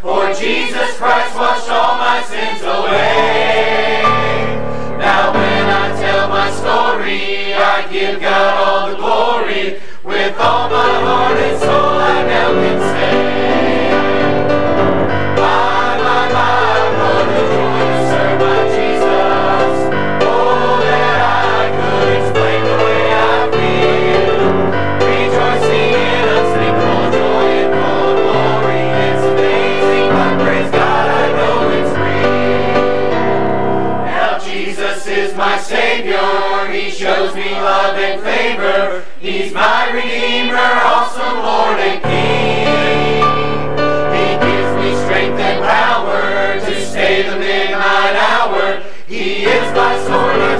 for Jesus Christ washed all my sins away. Now when I tell my story, I give God all the glory with all my heart. Savior, He shows me love and favor. He's my Redeemer, awesome Lord and King. He gives me strength and power to stay the midnight hour. He is my sword